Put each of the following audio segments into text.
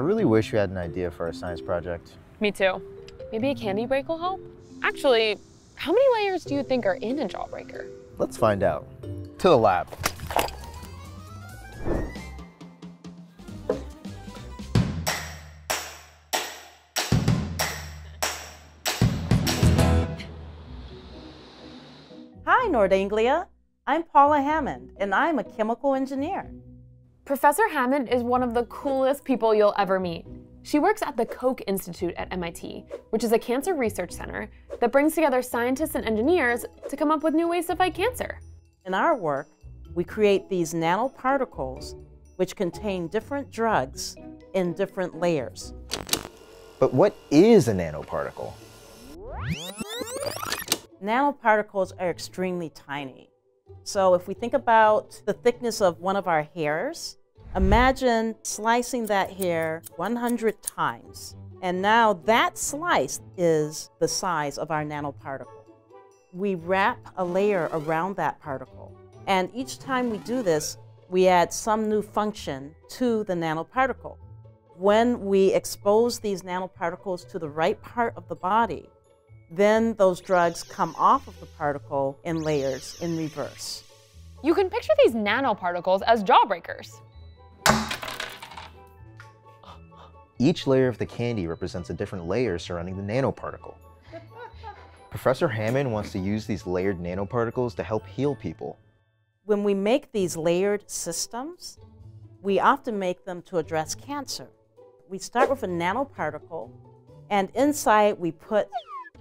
I really wish we had an idea for our science project. Me too. Maybe a candy break will help? Actually, how many layers do you think are in a jawbreaker? Let's find out. To the lab. Hi, Nord Anglia. I'm Paula Hammond, and I'm a chemical engineer. Professor Hammond is one of the coolest people you'll ever meet. She works at the Koch Institute at MIT, which is a cancer research center that brings together scientists and engineers to come up with new ways to fight cancer. In our work, we create these nanoparticles which contain different drugs in different layers. But what is a nanoparticle? Nanoparticles are extremely tiny. So if we think about the thickness of one of our hairs, imagine slicing that hair 100 times. And now that slice is the size of our nanoparticle. We wrap a layer around that particle. And each time we do this, we add some new function to the nanoparticle. When we expose these nanoparticles to the right part of the body, then those drugs come off of the particle in layers in reverse. You can picture these nanoparticles as jawbreakers. Each layer of the candy represents a different layer surrounding the nanoparticle. Professor Hammond wants to use these layered nanoparticles to help heal people. When we make these layered systems, we often make them to address cancer. We start with a nanoparticle, and inside we put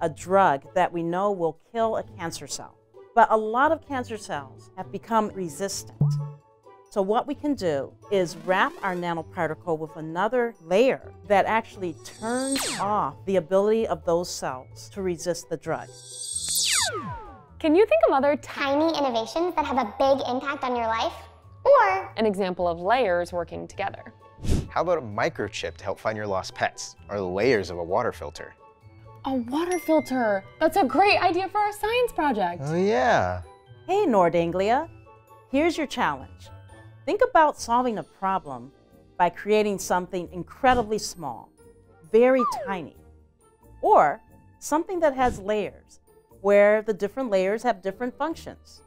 a drug that we know will kill a cancer cell. But a lot of cancer cells have become resistant. So what we can do is wrap our nanoparticle with another layer that actually turns off the ability of those cells to resist the drug. Can you think of other tiny innovations that have a big impact on your life? Or an example of layers working together. How about a microchip to help find your lost pets, or the layers of a water filter? A water filter. That's a great idea for our science project. Oh yeah. Hey Nord Anglia, here's your challenge. Think about solving a problem by creating something incredibly small, very tiny, or something that has layers, where the different layers have different functions.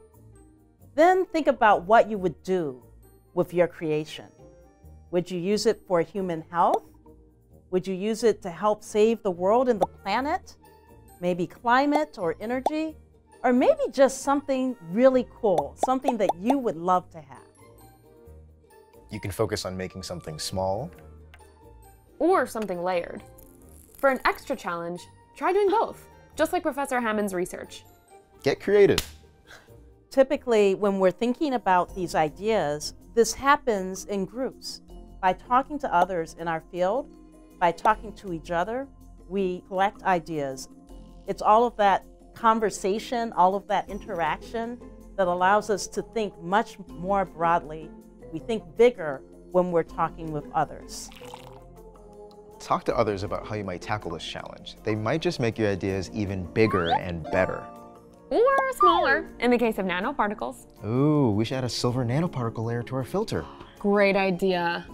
Then think about what you would do with your creation. Would you use it for human health? Would you use it to help save the world and the planet? Maybe climate or energy? Or maybe just something really cool, something that you would love to have. You can focus on making something small. Or something layered. For an extra challenge, try doing both, just like Professor Hammond's research. Get creative. Typically, when we're thinking about these ideas, this happens in groups. By talking to others in our field, by talking to each other, we collect ideas. It's all of that conversation, all of that interaction that allows us to think much more broadly we think bigger when we're talking with others. Talk to others about how you might tackle this challenge. They might just make your ideas even bigger and better. Or smaller, in the case of nanoparticles. Ooh, we should add a silver nanoparticle layer to our filter. Great idea.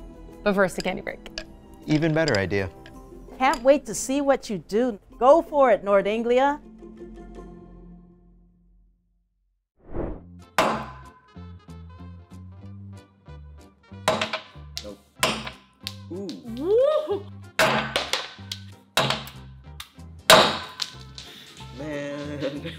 But first, a candy break. Even better idea. Can't wait to see what you do. Go for it, Nord Anglia. Ooh. Man.